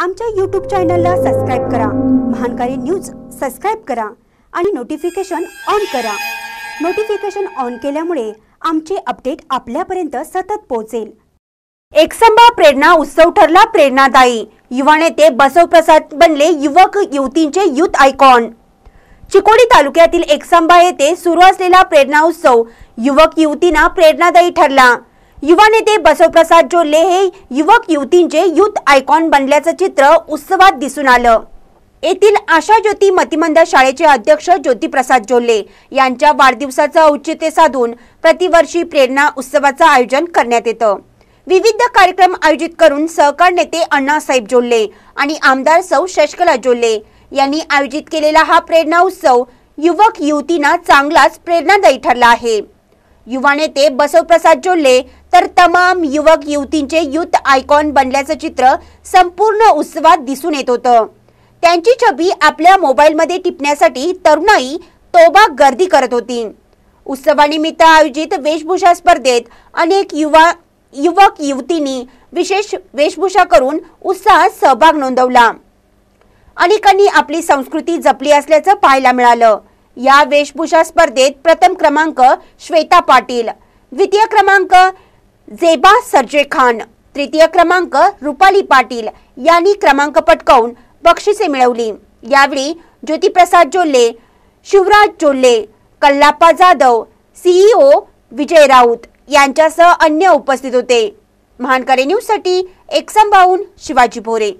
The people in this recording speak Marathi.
आमच्या यूट्यूब चॅनलला सबस्क्राईब करा. महानकारी न्यूज सबस्क्राईब करा आणि नोटिफिकेशन ऑन करा. नोटिफिकेशन ऑन केल्यामुळे आमचे अपडेट आपल्यापर्यंत सतत पोहोचेल. एकसंबा प्रेरणा उत्सव ठरला प्रेरणादायी. युवा नेते बसवप्रसाद बनले युवक युवतींचे युथ आयकॉन चिकोडी तालुक्यातील एकसंबा येथे सुरू असलेला प्रेरणा उत्सव युवक युवतींना प्रेरणादायी ठरला. युवा नेते बसवप्रसाद जोल्ले हे युवक युवतींचे युथ आयकॉन बनल्याचं चित्र उत्सवात दिसून आलं. येथील आशा ज्योती मतिमंद शाळेचे अध्यक्ष ज्योतिप्रसाद जोल्ले यांच्या वाढदिवसाचं औचित्य साधून प्रतिवर्षी प्रेरणा उत्सवाचं आयोजन करण्यात येतं. विविध कार्यक्रम आयोजित करून सहकार नेते अण्णासाहेब जोल्ले आणि आमदार सौ शशकला जोल्ले यांनी आयोजित केलेला हा प्रेरणा उत्सव युवक युवतींना चांगलाच प्रेरणादायी ठरला आहे. युवा नेते बसवप्रसाद जोल्ले तर तमाम युवक युवतींचे युथ आयकॉन बनल्याचं चित्र संपूर्ण उत्सवात दिसून येत होतं. त्यांची छबी आपल्या मोबाईलमध्ये टिपण्यासाठी तरुणाई तोबा गर्दी करत होती. उत्सवानिमित्त आयोजित वेशभूषा स्पर्धेत अनेक युवा युवक युवतींनी विशेष वेशभूषा करून उत्साहात सहभाग नोंदवला. अनेकांनी आपली संस्कृती जपली असल्याचं पाहायला मिळालं. या वेशभूषा स्पर्धेत प्रथम क्रमांक श्वेता पाटील द्वितीय क्रमांक जेबा सर्जे खान तृतीय क्रमांक रुपाली पाटील यांनी क्रमांक पटकावून बक्षिसे मिळवली. यावेळी ज्योतिप्रसाद जोल्ले शिवराज जोल्ले कल्लाप्पा जाधव सीईओ विजय राऊत यांच्यासह अन्य उपस्थित होते. महानकरे न्यूजसाठी एकसंबाहून शिवाजी भोरे.